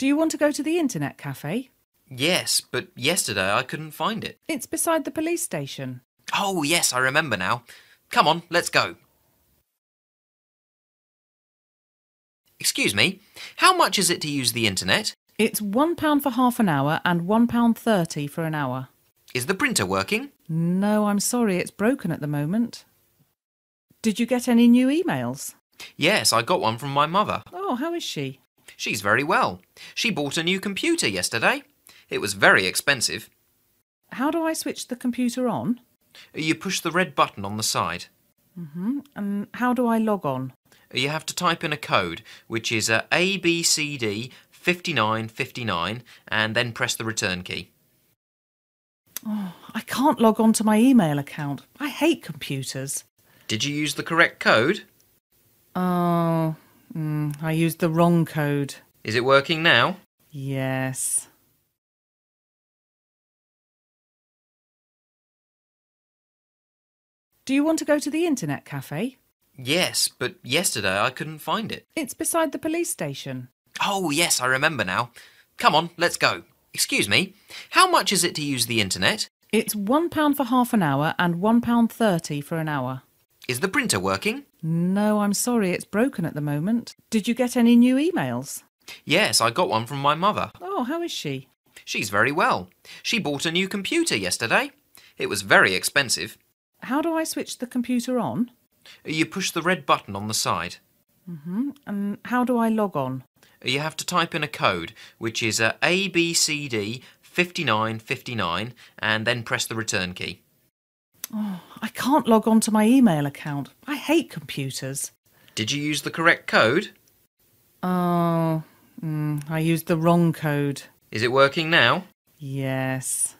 Do you want to go to the internet cafe? Yes, but yesterday I couldn't find it. It's beside the police station. Oh, yes, I remember now. Come on, let's go. Excuse me, how much is it to use the internet? It's £1 for half an hour and £1.30 for an hour. Is the printer working? No, I'm sorry, it's broken at the moment. Did you get any new emails? Yes, I got one from my mother. Oh, how is she? She's very well. She bought a new computer yesterday. It was very expensive. How do I switch the computer on? You push the red button on the side. Mm-hmm. And how do I log on? You have to type in a code, which is uh, ABCD 5959, and then press the return key. Oh, I can't log on to my email account. I hate computers. Did you use the correct code? Oh, mm, I used the wrong code. Is it working now? Yes. Do you want to go to the internet cafe? Yes, but yesterday I couldn't find it. It's beside the police station. Oh, yes, I remember now. Come on, let's go. Excuse me, how much is it to use the internet? It's £1 for half an hour and £1.30 for an hour. Is the printer working? No, I'm sorry, it's broken at the moment. Did you get any new emails? Yes, I got one from my mother. Oh, how is she? She's very well. She bought a new computer yesterday. It was very expensive. How do I switch the computer on? You push the red button on the side. Mm hmm And how do I log on? You have to type in a code, which is uh, ABCD 5959, and then press the return key. I can't log on to my email account. I hate computers. Did you use the correct code? Oh, mm, I used the wrong code. Is it working now? Yes.